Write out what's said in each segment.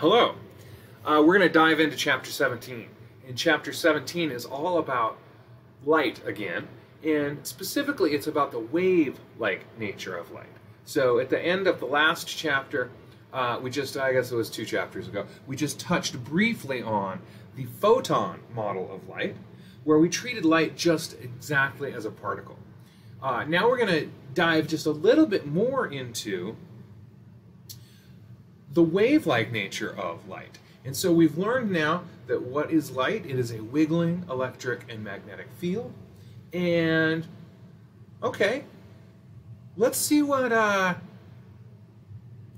Hello. Uh, we're going to dive into chapter 17. And chapter 17 is all about light again, and specifically it's about the wave-like nature of light. So at the end of the last chapter, uh, we just, I guess it was two chapters ago, we just touched briefly on the photon model of light, where we treated light just exactly as a particle. Uh, now we're going to dive just a little bit more into the wave-like nature of light. And so we've learned now that what is light? It is a wiggling electric and magnetic field. And, okay, let's see what uh,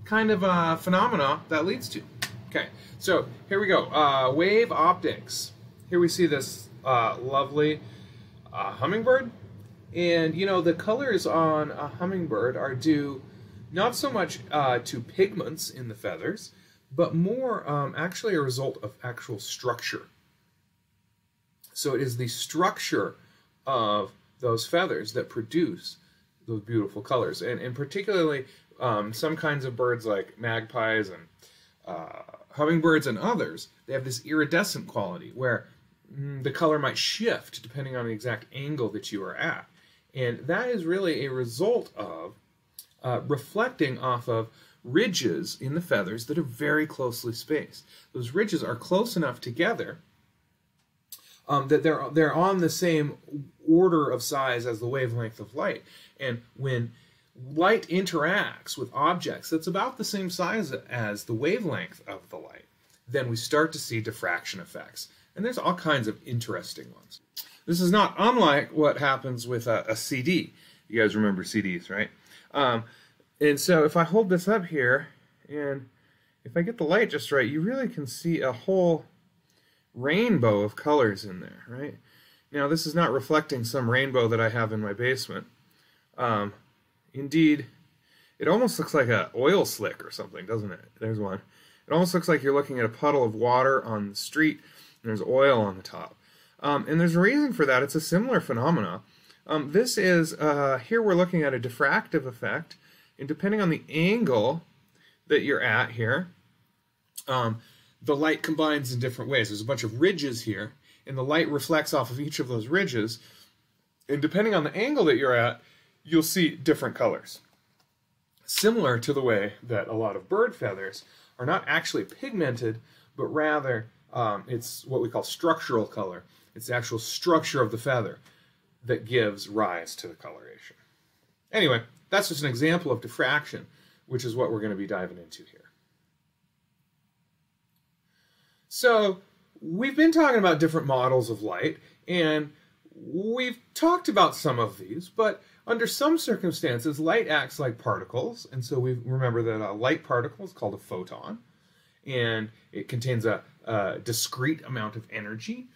kind of uh, phenomena that leads to. Okay, so here we go. Uh, wave optics. Here we see this uh, lovely uh, hummingbird. And, you know, the colors on a hummingbird are due not so much uh, to pigments in the feathers, but more um, actually a result of actual structure. So it is the structure of those feathers that produce those beautiful colors. And, and particularly um, some kinds of birds like magpies and uh, hummingbirds and others, they have this iridescent quality where mm, the color might shift depending on the exact angle that you are at. And that is really a result of uh, reflecting off of ridges in the feathers that are very closely spaced. Those ridges are close enough together um, that they're they're on the same order of size as the wavelength of light. And when light interacts with objects that's about the same size as the wavelength of the light, then we start to see diffraction effects. And there's all kinds of interesting ones. This is not unlike what happens with a, a CD. You guys remember CDs, right? Um, and so if I hold this up here, and if I get the light just right, you really can see a whole rainbow of colors in there, right? Now this is not reflecting some rainbow that I have in my basement. Um, indeed, it almost looks like an oil slick or something, doesn't it? There's one. It almost looks like you're looking at a puddle of water on the street, and there's oil on the top. Um, and there's a reason for that. It's a similar phenomena. Um, this is, uh, here we're looking at a diffractive effect, and depending on the angle that you're at here, um, the light combines in different ways. There's a bunch of ridges here, and the light reflects off of each of those ridges. And depending on the angle that you're at, you'll see different colors. Similar to the way that a lot of bird feathers are not actually pigmented, but rather um, it's what we call structural color. It's the actual structure of the feather that gives rise to the coloration. Anyway, that's just an example of diffraction, which is what we're going to be diving into here. So we've been talking about different models of light, and we've talked about some of these, but under some circumstances, light acts like particles, and so we remember that a light particle is called a photon, and it contains a, a discrete amount of energy.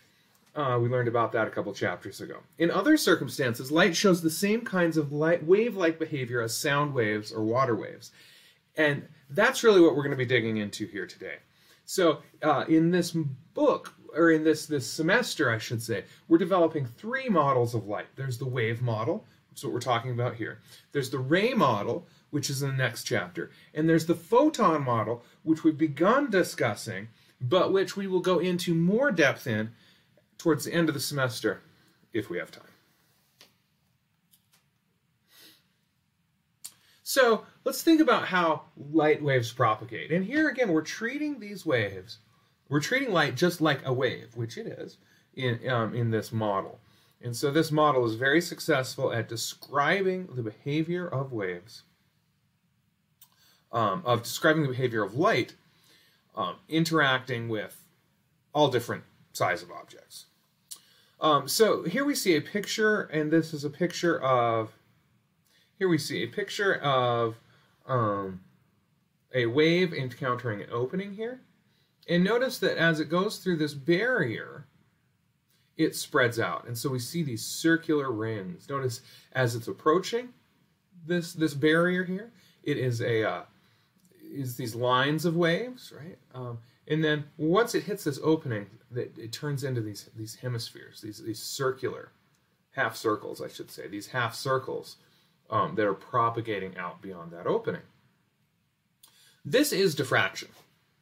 Uh, we learned about that a couple chapters ago. In other circumstances, light shows the same kinds of light wave-like behavior as sound waves or water waves, and that's really what we're going to be digging into here today. So uh, in this book, or in this, this semester, I should say, we're developing three models of light. There's the wave model, which is what we're talking about here. There's the ray model, which is in the next chapter. And there's the photon model, which we've begun discussing, but which we will go into more depth in towards the end of the semester, if we have time. So let's think about how light waves propagate. And here again, we're treating these waves, we're treating light just like a wave, which it is in, um, in this model. And so this model is very successful at describing the behavior of waves, um, of describing the behavior of light um, interacting with all different size of objects. Um, so here we see a picture, and this is a picture of here we see a picture of um, a wave encountering an opening here. And notice that as it goes through this barrier, it spreads out. And so we see these circular rings. Notice as it's approaching this, this barrier here, it is a uh, is these lines of waves, right? Um, and then once it hits this opening, it, turns into these, these hemispheres, these, these circular half circles, I should say, these half circles um, that are propagating out beyond that opening. This is diffraction.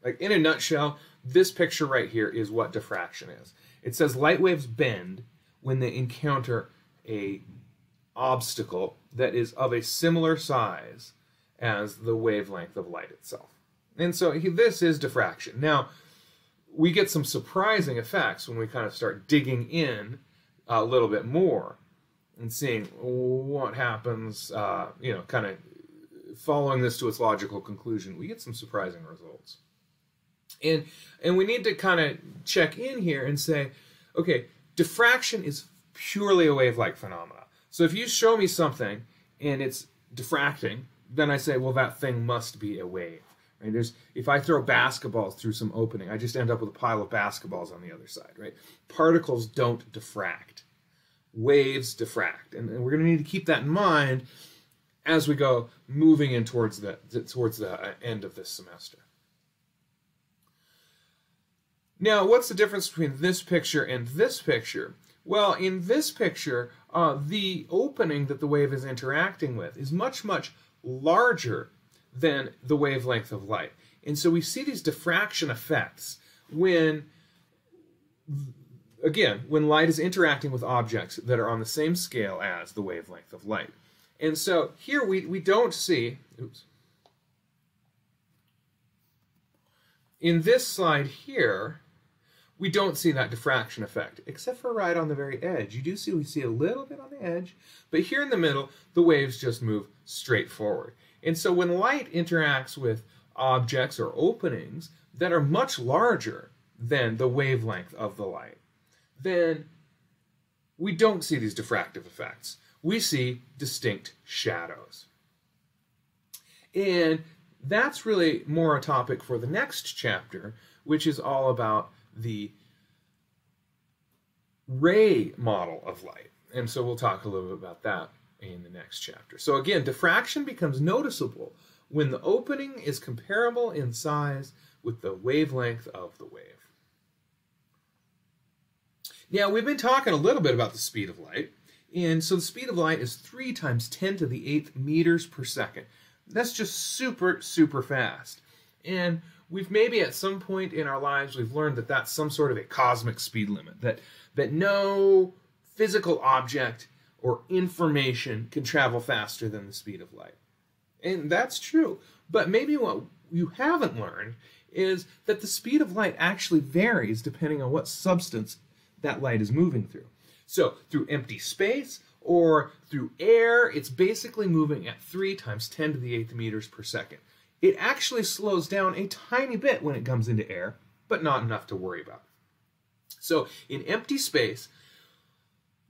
Like in a nutshell, this picture right here is what diffraction is. It says light waves bend when they encounter a obstacle that is of a similar size as the wavelength of light itself. And so he, this is diffraction. Now, we get some surprising effects when we kind of start digging in a little bit more and seeing what happens, uh, you know, kind of following this to its logical conclusion, we get some surprising results. And and we need to kind of check in here and say, okay, diffraction is purely a wave-like phenomena. So if you show me something and it's diffracting, then I say, well, that thing must be a wave. Right? There's if I throw basketballs through some opening, I just end up with a pile of basketballs on the other side. Right? Particles don't diffract. Waves diffract, and, and we're going to need to keep that in mind as we go moving in towards the towards the uh, end of this semester. Now, what's the difference between this picture and this picture? Well, in this picture, uh, the opening that the wave is interacting with is much, much larger than the wavelength of light. And so we see these diffraction effects when, again, when light is interacting with objects that are on the same scale as the wavelength of light. And so here we, we don't see, oops, in this slide here, we don't see that diffraction effect, except for right on the very edge. You do see we see a little bit on the edge, but here in the middle, the waves just move straight forward. And so when light interacts with objects or openings that are much larger than the wavelength of the light, then we don't see these diffractive effects. We see distinct shadows. And that's really more a topic for the next chapter, which is all about the ray model of light. And so we'll talk a little bit about that in the next chapter. So again, diffraction becomes noticeable when the opening is comparable in size with the wavelength of the wave. Now, we've been talking a little bit about the speed of light. And so the speed of light is 3 times 10 to the 8th meters per second. That's just super, super fast. And we've maybe at some point in our lives we've learned that that's some sort of a cosmic speed limit that that no physical object or information can travel faster than the speed of light. And that's true. But maybe what you haven't learned is that the speed of light actually varies depending on what substance that light is moving through. So through empty space or through air it's basically moving at 3 times 10 to the 8th meters per second. It actually slows down a tiny bit when it comes into air, but not enough to worry about. So in empty space,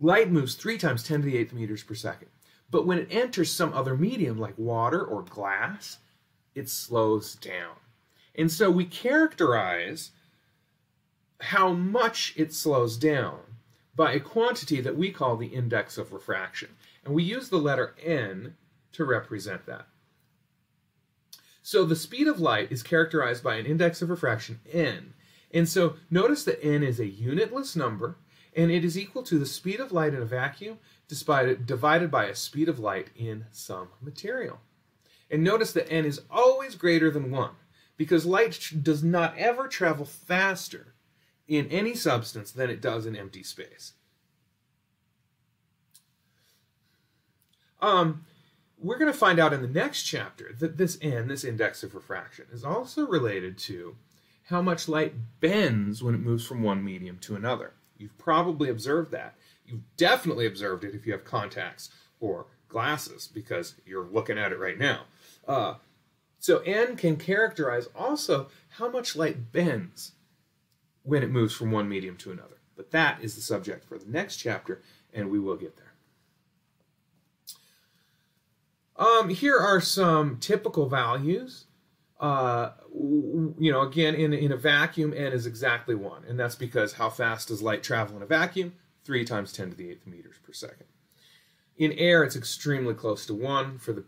light moves 3 times 10 to the 8th meters per second. But when it enters some other medium like water or glass, it slows down. And so we characterize how much it slows down by a quantity that we call the index of refraction. And we use the letter n to represent that. So the speed of light is characterized by an index of refraction n. And so notice that n is a unitless number, and it is equal to the speed of light in a vacuum divided by a speed of light in some material. And notice that n is always greater than 1, because light does not ever travel faster in any substance than it does in empty space. Um, we're going to find out in the next chapter that this n, this index of refraction, is also related to how much light bends when it moves from one medium to another. You've probably observed that. You've definitely observed it if you have contacts or glasses because you're looking at it right now. Uh, so n can characterize also how much light bends when it moves from one medium to another. But that is the subject for the next chapter, and we will get there. Um, here are some typical values. Uh, you know, again, in, in a vacuum, n is exactly 1, and that's because how fast does light travel in a vacuum? 3 times 10 to the 8th meters per second. In air, it's extremely close to 1. For the,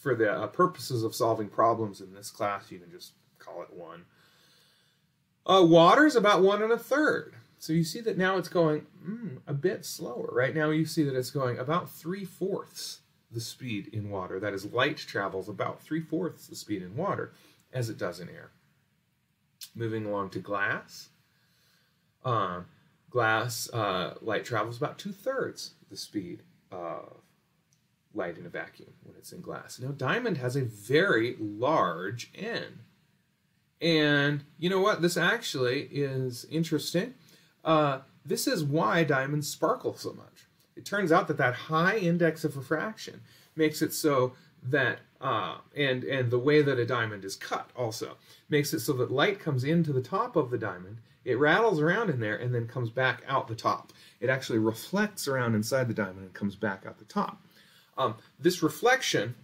for the uh, purposes of solving problems in this class, you can just call it 1. Uh, water is about 1 and a third. So you see that now it's going mm, a bit slower. Right now you see that it's going about 3 fourths the speed in water. That is, light travels about three fourths the speed in water as it does in air. Moving along to glass. Um, glass uh, light travels about two thirds the speed of light in a vacuum when it's in glass. Now, diamond has a very large N. And you know what? This actually is interesting. Uh, this is why diamonds sparkle so much. It turns out that that high index of refraction makes it so that, uh, and and the way that a diamond is cut also makes it so that light comes into the top of the diamond. It rattles around in there and then comes back out the top. It actually reflects around inside the diamond and comes back out the top. Um, this reflection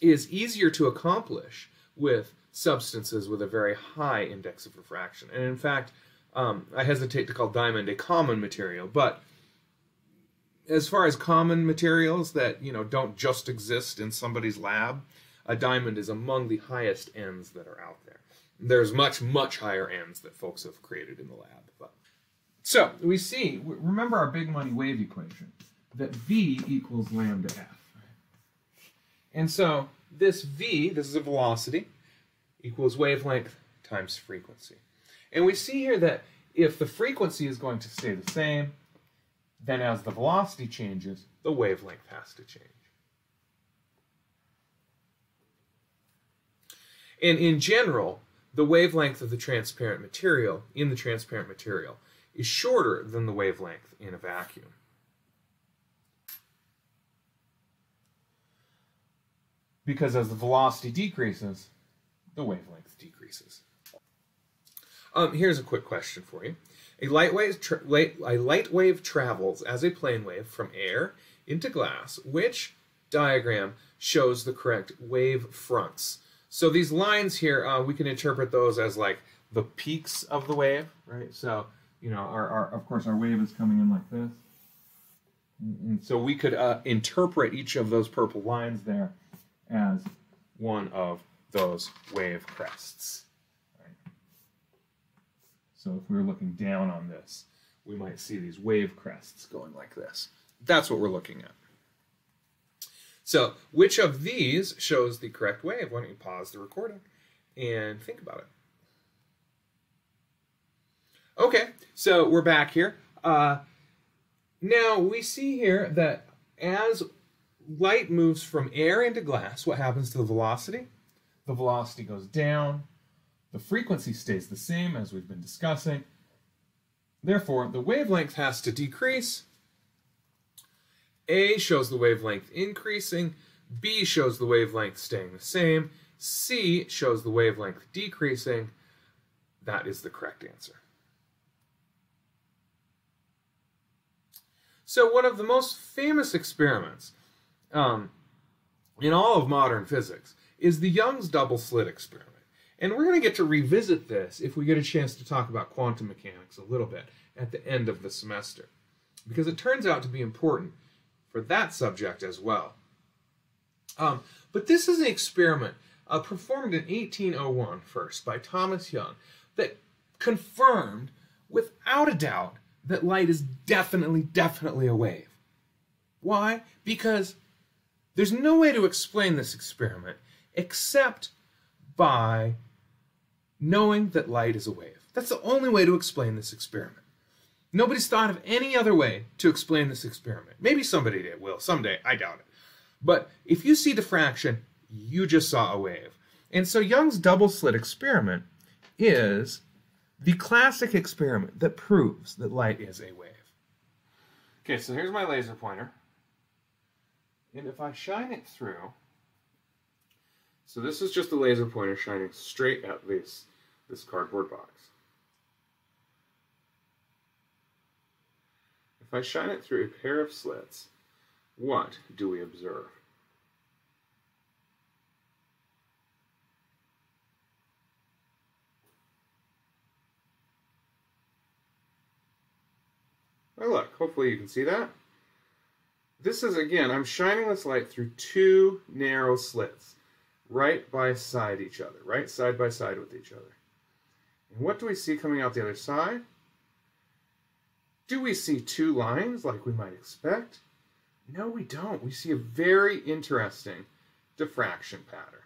is easier to accomplish with substances with a very high index of refraction. And in fact, um, I hesitate to call diamond a common material, but as far as common materials that you know don't just exist in somebody's lab, a diamond is among the highest ends that are out there. There's much much higher ends that folks have created in the lab. But so we see. Remember our big money wave equation that v equals lambda f. And so this v, this is a velocity, equals wavelength times frequency. And we see here that if the frequency is going to stay the same, then as the velocity changes, the wavelength has to change. And in general, the wavelength of the transparent material in the transparent material is shorter than the wavelength in a vacuum. Because as the velocity decreases, the wavelength decreases. Um, here's a quick question for you. A light wave, light, a light wave travels as a plane wave from air into glass. Which diagram shows the correct wave fronts? So these lines here, uh, we can interpret those as like the peaks of the wave, right? So, you know, our, our of course, our wave is coming in like this. And so we could uh, interpret each of those purple lines there as one of those wave crests. So if we were looking down on this, we might see these wave crests going like this. That's what we're looking at. So which of these shows the correct wave? Why don't you pause the recording and think about it. Okay, so we're back here. Uh, now we see here that as light moves from air into glass, what happens to the velocity? The velocity goes down. The frequency stays the same as we've been discussing. Therefore, the wavelength has to decrease. A shows the wavelength increasing. B shows the wavelength staying the same. C shows the wavelength decreasing. That is the correct answer. So one of the most famous experiments um, in all of modern physics is the Young's double slit experiment. And we're going to get to revisit this if we get a chance to talk about quantum mechanics a little bit at the end of the semester, because it turns out to be important for that subject as well. Um, but this is an experiment uh, performed in 1801 first by Thomas Young that confirmed without a doubt that light is definitely, definitely a wave. Why? Because there's no way to explain this experiment except by knowing that light is a wave. That's the only way to explain this experiment. Nobody's thought of any other way to explain this experiment. Maybe somebody did, will, someday, I doubt it. But if you see diffraction, you just saw a wave. And so Young's double slit experiment is the classic experiment that proves that light is a wave. Okay, so here's my laser pointer. And if I shine it through, so this is just a laser pointer shining straight at this, this cardboard box. If I shine it through a pair of slits, what do we observe? Oh look, hopefully you can see that. This is, again, I'm shining this light through two narrow slits, right by side each other, right side by side with each other. And what do we see coming out the other side? Do we see two lines like we might expect? No, we don't. We see a very interesting diffraction pattern.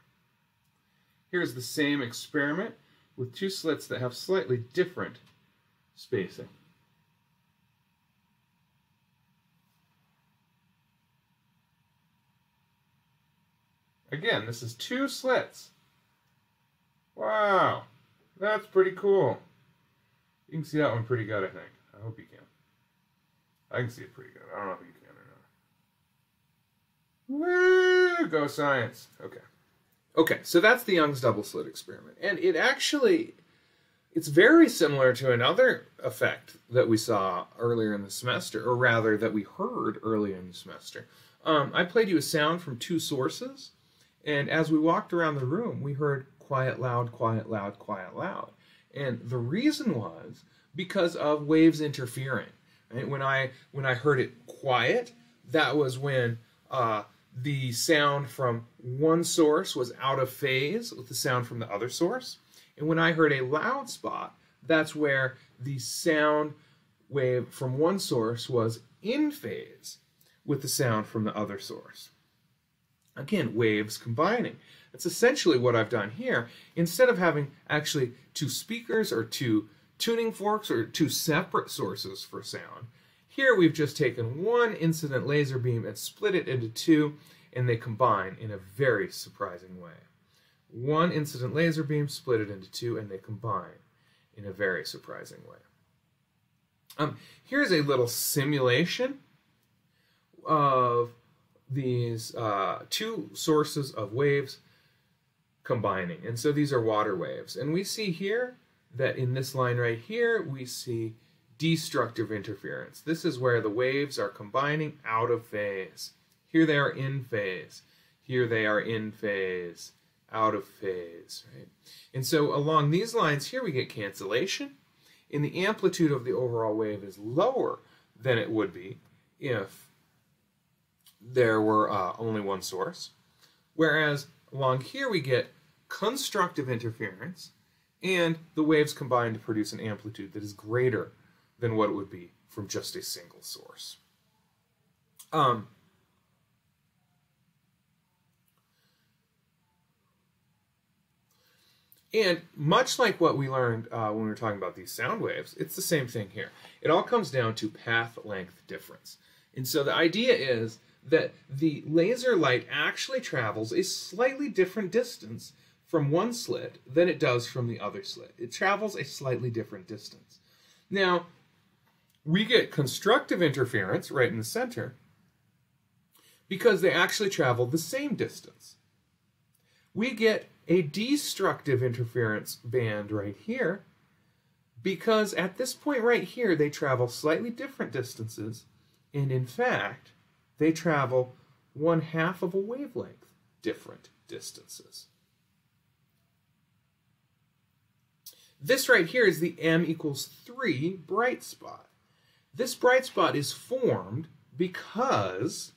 Here's the same experiment with two slits that have slightly different spacing. Again, this is two slits. Wow, that's pretty cool. You can see that one pretty good, I think. I hope you can. I can see it pretty good. I don't know if you can or not. Woo! Go science. Okay. Okay, so that's the Young's double slit experiment. And it actually it's very similar to another effect that we saw earlier in the semester, or rather that we heard earlier in the semester. Um, I played you a sound from two sources, and as we walked around the room, we heard quiet, loud, quiet, loud, quiet, loud. And the reason was because of waves interfering. Right? When I when I heard it quiet, that was when uh, the sound from one source was out of phase with the sound from the other source. And when I heard a loud spot, that's where the sound wave from one source was in phase with the sound from the other source. Again, waves combining. That's essentially what I've done here. Instead of having actually two speakers or two tuning forks or two separate sources for sound, here we've just taken one incident laser beam and split it into two, and they combine in a very surprising way. One incident laser beam split it into two, and they combine in a very surprising way. Um, here's a little simulation of these uh, two sources of waves combining. And so these are water waves. And we see here that in this line right here, we see destructive interference. This is where the waves are combining out of phase. Here they are in phase. Here they are in phase, out of phase, right? And so along these lines here we get cancellation, and the amplitude of the overall wave is lower than it would be if there were uh, only one source. Whereas along here we get constructive interference, and the waves combine to produce an amplitude that is greater than what it would be from just a single source. Um, and much like what we learned uh, when we were talking about these sound waves, it's the same thing here. It all comes down to path length difference. And so the idea is that the laser light actually travels a slightly different distance from one slit than it does from the other slit. It travels a slightly different distance. Now, we get constructive interference right in the center because they actually travel the same distance. We get a destructive interference band right here because at this point right here they travel slightly different distances and in fact they travel one half of a wavelength different distances. This right here is the m equals 3 bright spot. This bright spot is formed because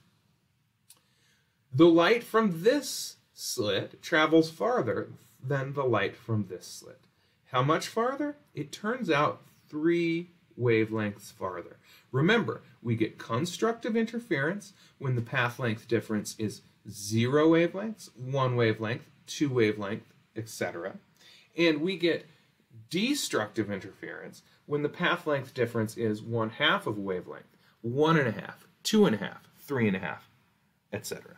the light from this slit travels farther than the light from this slit. How much farther? It turns out three wavelengths farther. Remember, we get constructive interference when the path length difference is zero wavelengths, one wavelength, two wavelength, etc. And we get destructive interference when the path length difference is one half of a wavelength, one and a half, two and a half, three and a half, etc.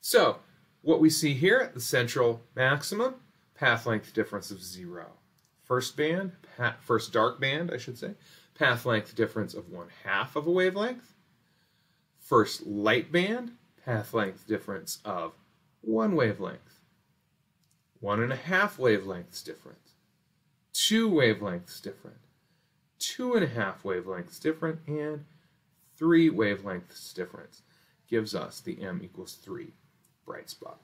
So, what we see here at the central maximum, path length difference of zero. First band, first dark band, I should say, path length difference of one half of a wavelength. First light band, path length difference of one wavelength. One and a half wavelengths different, two wavelengths different, two and a half wavelengths different, and three wavelengths difference gives us the m equals 3 bright spot.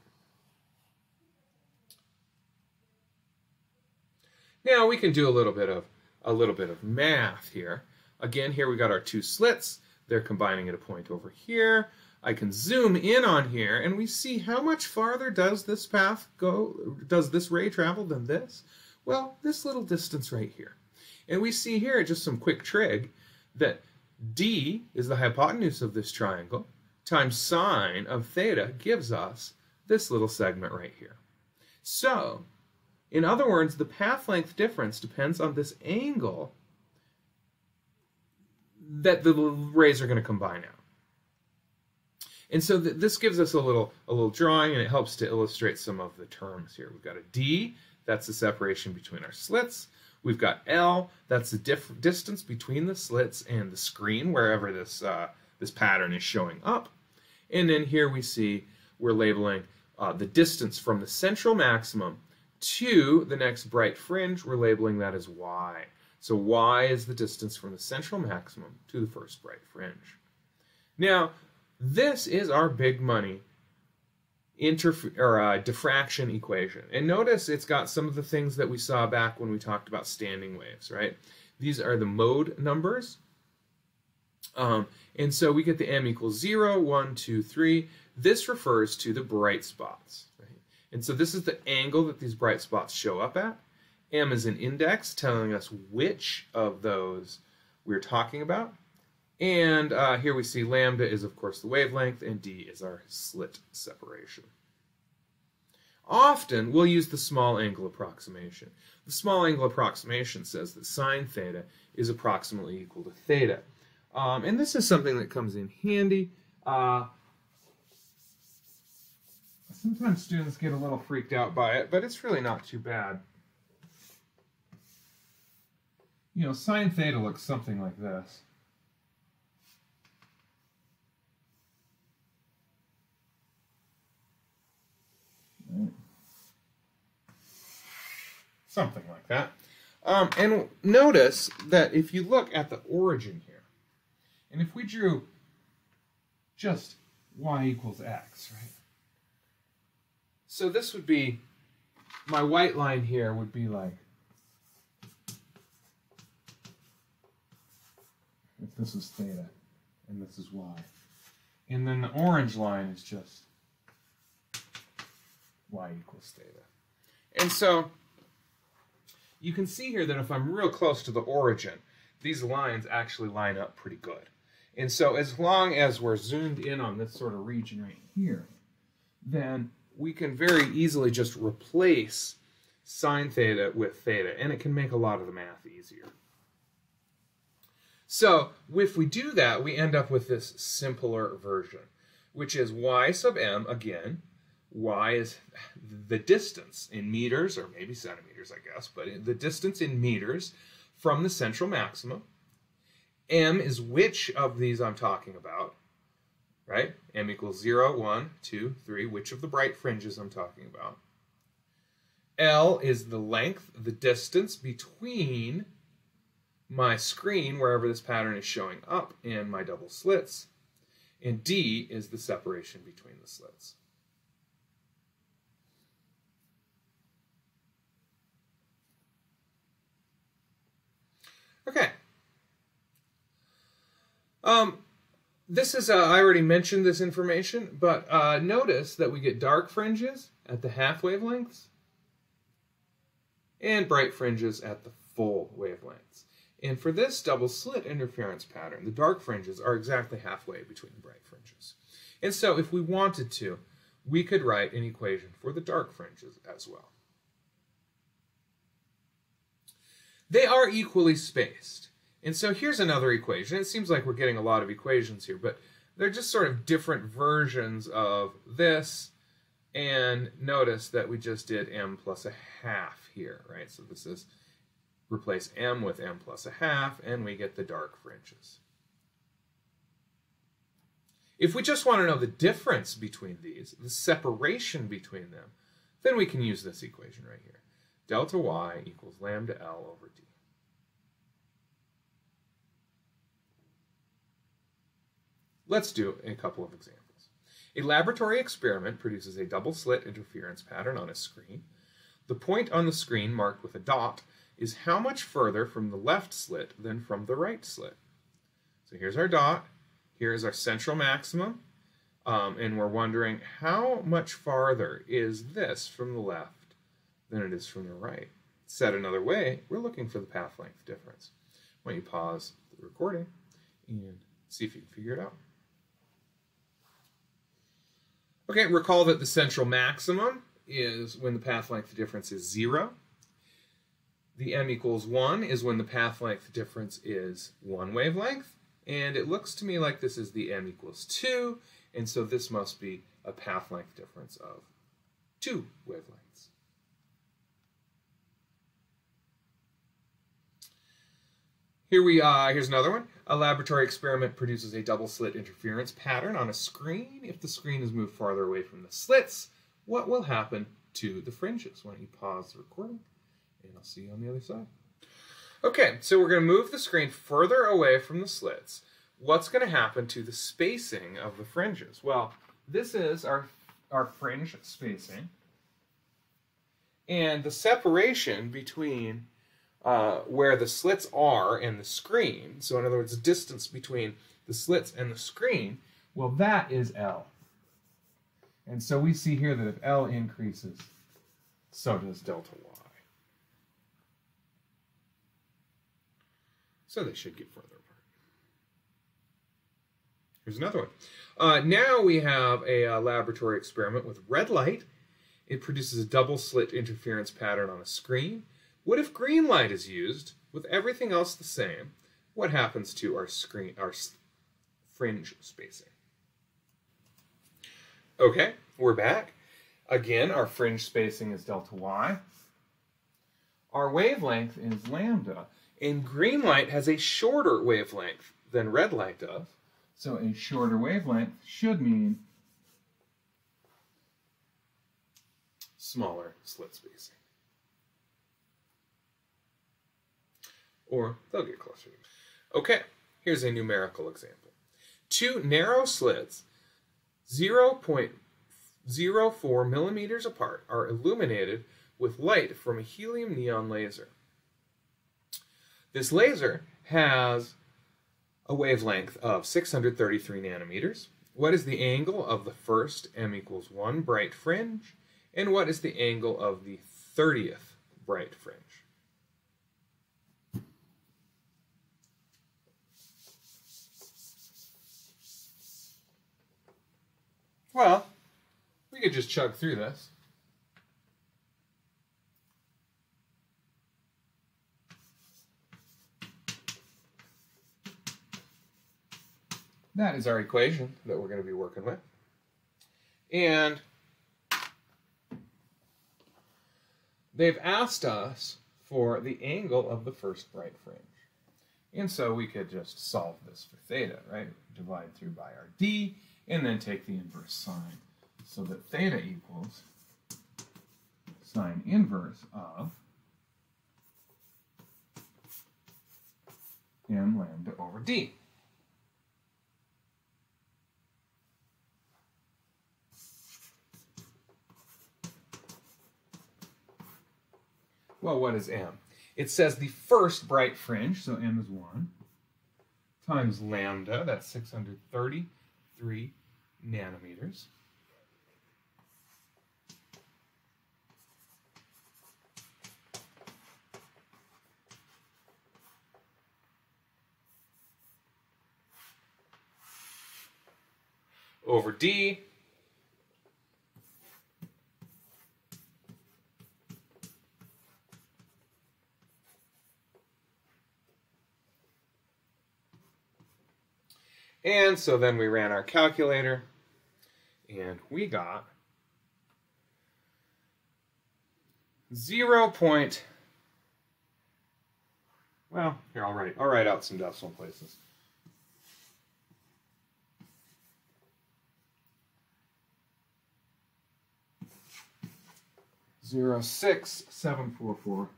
Now we can do a little bit of a little bit of math here. Again, here we got our two slits. They're combining at a point over here. I can zoom in on here and we see how much farther does this path go, does this ray travel than this? Well, this little distance right here. And we see here just some quick trig that d is the hypotenuse of this triangle times sine of theta gives us this little segment right here. So, in other words, the path length difference depends on this angle that the rays are going to combine at. And so th this gives us a little a little drawing, and it helps to illustrate some of the terms here. We've got a D, that's the separation between our slits. We've got L, that's the distance between the slits and the screen, wherever this uh, this pattern is showing up. And then here we see we're labeling uh, the distance from the central maximum to the next bright fringe. We're labeling that as Y. So Y is the distance from the central maximum to the first bright fringe. Now, this is our big money or uh, diffraction equation. And notice it's got some of the things that we saw back when we talked about standing waves, right? These are the mode numbers. Um, and so we get the m equals 0, 1, 2, 3. This refers to the bright spots. And so this is the angle that these bright spots show up at. m is an index telling us which of those we're talking about. And uh, here we see lambda is, of course, the wavelength, and d is our slit separation. Often, we'll use the small angle approximation. The small angle approximation says that sine theta is approximately equal to theta. Um, and this is something that comes in handy. Uh, sometimes students get a little freaked out by it, but it's really not too bad. You know, sine theta looks something like this. Something like that. Um, and notice that if you look at the origin here, and if we drew just y equals x, right? So this would be, my white line here would be like, if this is theta, and this is y. And then the orange line is just y equals theta. And so you can see here that if I'm real close to the origin, these lines actually line up pretty good. And so as long as we're zoomed in on this sort of region right here, then we can very easily just replace sine theta with theta, and it can make a lot of the math easier. So if we do that, we end up with this simpler version, which is y sub m, again, y is the distance in meters, or maybe centimeters, I guess, but the distance in meters from the central maximum. M is which of these I'm talking about, right? M equals 0, 1, 2, 3, which of the bright fringes I'm talking about. L is the length, the distance between my screen, wherever this pattern is showing up, and my double slits. And D is the separation between the slits. Okay. Um, this is, uh, I already mentioned this information, but uh, notice that we get dark fringes at the half wavelengths and bright fringes at the full wavelengths. And for this double slit interference pattern, the dark fringes are exactly halfway between the bright fringes. And so if we wanted to, we could write an equation for the dark fringes as well. They are equally spaced. And so here's another equation. It seems like we're getting a lot of equations here, but they're just sort of different versions of this. And notice that we just did m plus a half here, right? So this is replace m with m plus a half, and we get the dark fringes. If we just want to know the difference between these, the separation between them, then we can use this equation right here. Delta y equals lambda L over d. Let's do a couple of examples. A laboratory experiment produces a double slit interference pattern on a screen. The point on the screen marked with a dot is how much further from the left slit than from the right slit. So here's our dot, here is our central maximum, um, and we're wondering how much farther is this from the left than it is from the right. Said another way, we're looking for the path length difference. Why don't you pause the recording and see if you can figure it out. Okay, recall that the central maximum is when the path length difference is zero. The m equals one is when the path length difference is one wavelength. And it looks to me like this is the m equals two, and so this must be a path length difference of two wavelengths. Here we are, uh, here's another one. A laboratory experiment produces a double slit interference pattern on a screen. If the screen is moved farther away from the slits, what will happen to the fringes? Why don't you pause the recording and I'll see you on the other side. Okay, so we're going to move the screen further away from the slits. What's going to happen to the spacing of the fringes? Well, this is our, our fringe spacing. And the separation between uh, where the slits are and the screen, so in other words, the distance between the slits and the screen, well, that is L. And so we see here that if L increases, so does delta Y. So they should get further apart. Here's another one. Uh, now we have a uh, laboratory experiment with red light. It produces a double slit interference pattern on a screen. What if green light is used with everything else the same? What happens to our screen, our fringe spacing? Okay, we're back. Again, our fringe spacing is delta y. Our wavelength is lambda, and green light has a shorter wavelength than red light does. So a shorter wavelength should mean smaller slit spacing. Or they'll get closer. Okay, here's a numerical example. Two narrow slits, 0.04 millimeters apart, are illuminated with light from a helium neon laser. This laser has a wavelength of 633 nanometers. What is the angle of the first m equals 1 bright fringe? And what is the angle of the 30th bright fringe? Well, we could just chug through this. That is our equation that we're going to be working with. And they've asked us for the angle of the first bright fringe. And so we could just solve this for theta, right? Divide through by our d, and then take the inverse sine. So that theta equals sine inverse of m lambda over d. Well, what is m? It says the first bright fringe, so m is 1, times lambda, that's 630 3 nanometers. over D And so then we ran our calculator and we got 0. Point, well, here I'll write, I'll write out some decimal places. Zero six seven four four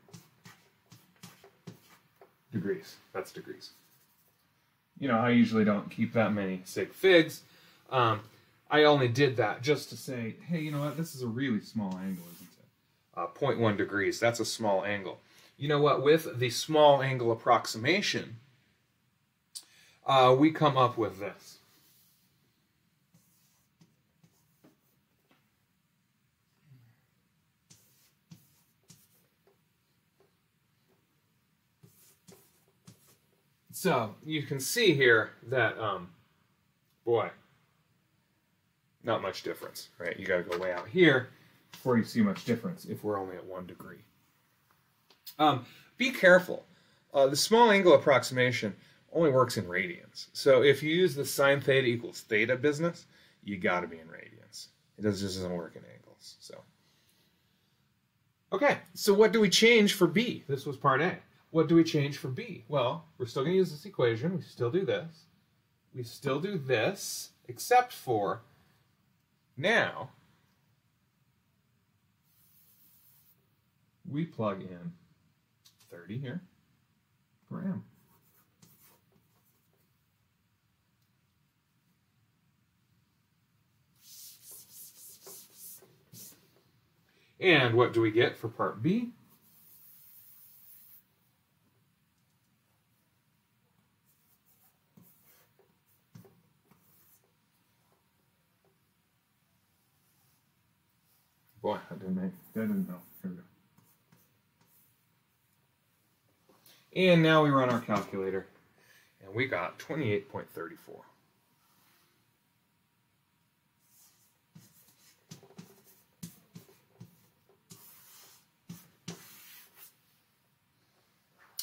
degrees. That's degrees you know, I usually don't keep that many sig figs. Um, I only did that just to say, hey, you know what, this is a really small angle, isn't it? Uh, 0.1 degrees, that's a small angle. You know what, with the small angle approximation, uh, we come up with this. So you can see here that, um, boy, not much difference, right? You got to go way out here before you see much difference if we're only at one degree. Um, be careful. Uh, the small angle approximation only works in radians. So if you use the sine theta equals theta business, you got to be in radians. It just doesn't work in angles. So, okay. So what do we change for b? This was part A. What do we change for b? Well, we're still going to use this equation. We still do this. We still do this, except for now we plug in 30 here per m. And what do we get for part B? Boy, I didn't make, I didn't know. Here we go. And now we run our calculator, and we got 28.34.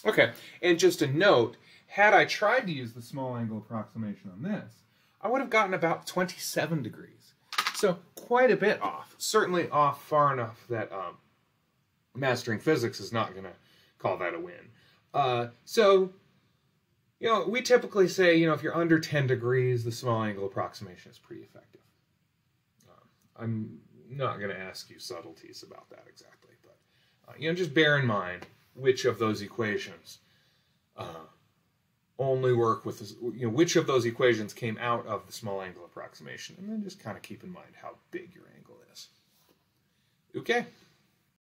Okay, and just a note, had I tried to use the small angle approximation on this, I would have gotten about 27 degrees. So quite a bit off. Certainly off far enough that um, mastering physics is not going to call that a win. Uh, so, you know, we typically say, you know, if you're under 10 degrees, the small angle approximation is pretty effective. Uh, I'm not going to ask you subtleties about that exactly, but, uh, you know, just bear in mind which of those equations uh, only work with, this, you know, which of those equations came out of the small angle approximation, and then just kind of keep in mind how big your angle is. Okay.